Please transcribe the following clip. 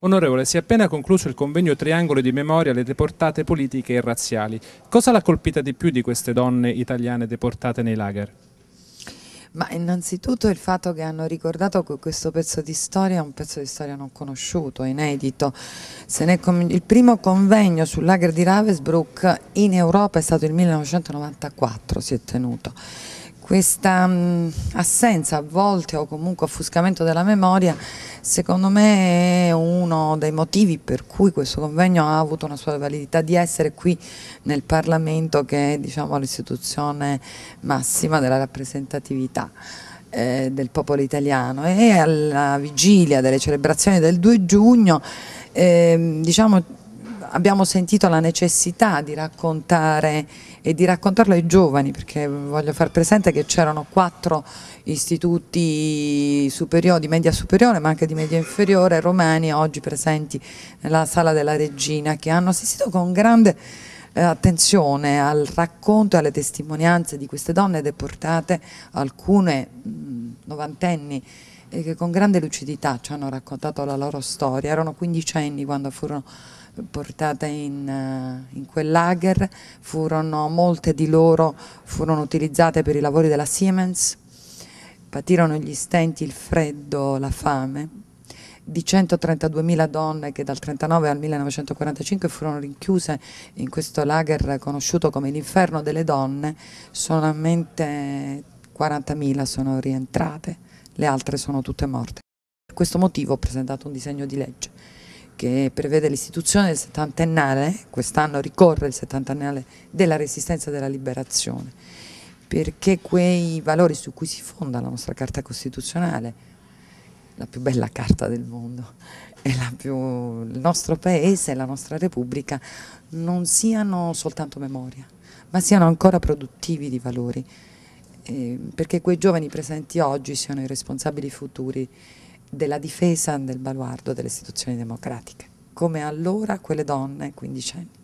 Onorevole, si è appena concluso il convegno Triangolo di memoria alle deportate politiche e razziali. Cosa l'ha colpita di più di queste donne italiane deportate nei lager? Ma innanzitutto il fatto che hanno ricordato che questo pezzo di storia è un pezzo di storia non conosciuto, inedito. il primo convegno sul lager di Ravensbrück in Europa è stato il 1994, si è tenuto questa mh, assenza a volte o comunque offuscamento della memoria secondo me è uno dei motivi per cui questo convegno ha avuto una sua validità di essere qui nel Parlamento che è diciamo, l'istituzione massima della rappresentatività eh, del popolo italiano. E alla vigilia delle celebrazioni del 2 giugno eh, diciamo, abbiamo sentito la necessità di raccontare e di raccontarlo ai giovani perché voglio far presente che c'erano quattro istituti superiori, di media superiore ma anche di media inferiore romani oggi presenti nella sala della regina che hanno assistito con grande eh, attenzione al racconto e alle testimonianze di queste donne deportate, alcune novantenni che con grande lucidità ci hanno raccontato la loro storia, erano quindicenni quando furono portate in, eh, in, quel lager, furono, molte di loro furono utilizzate per i lavori della Siemens, patirono gli stenti, il freddo, la fame. Di 132.000 donne che dal 1939 al 1945 furono rinchiuse in questo lager conosciuto come l'inferno delle donne, solamente 40.000 sono rientrate, le altre sono tutte morte. Per questo motivo ho presentato un disegno di legge che prevede l'istituzione del settantennale, quest'anno ricorre il settantennale della resistenza e della liberazione, perché quei valori su cui si fonda la nostra Carta Costituzionale, la più bella carta del mondo, più, il nostro Paese e la nostra Repubblica non siano soltanto memoria, ma siano ancora produttivi di valori, eh, perché quei giovani presenti oggi siano i responsabili futuri della difesa del baluardo delle istituzioni democratiche, come allora quelle donne quindicenni.